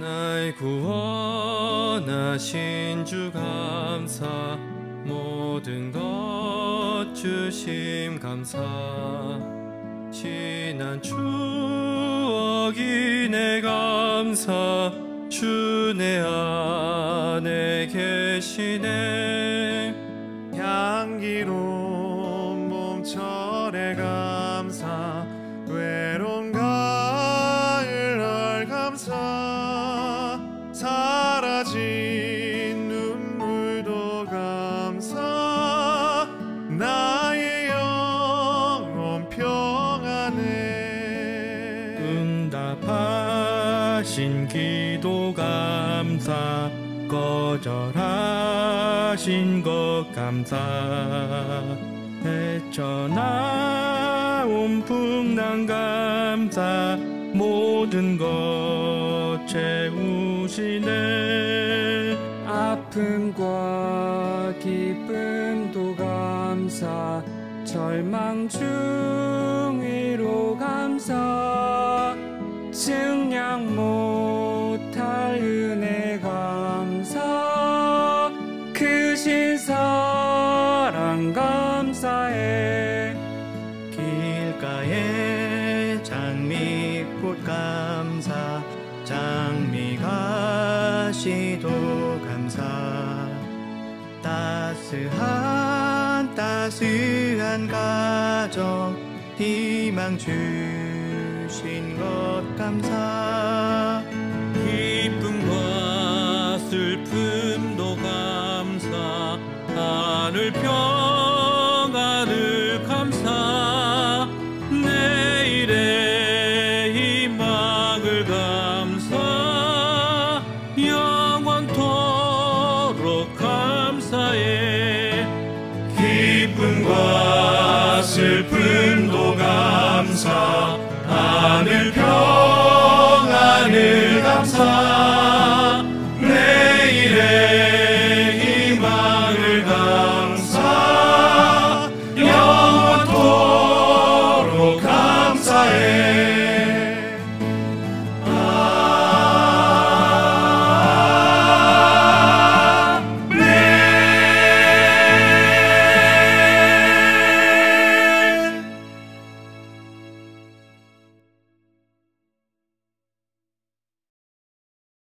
나의 구원하신 주 감사 모든 것 주심 감사. 지난 추억이 내 감사 주 내 안에 계시네. 향기로운 봄철에 가 하신 기도 감사 거절하신 것 감사. 헤쳐나온 풍랑 감사 모든 것 채우시네. 아픔과 기쁨도 감사 절망 중 위로 감사. 증량 못 감사해. 길가에 장미꽃 감사 장미가 시도 감사. 따스한 따스한 가정 희망 주신 것 감사. 기쁨과 슬픔도 감사. 하늘 평 영원토록 감사해. 기쁨과 슬픔도 감사. 하늘 평